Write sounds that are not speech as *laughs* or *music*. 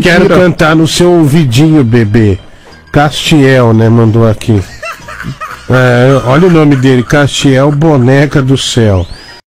Quero cantar então. no seu ouvidinho, bebê. Castiel, né? Mandou aqui. *laughs* É, olha o nome dele, Castiel Boneca do Céu.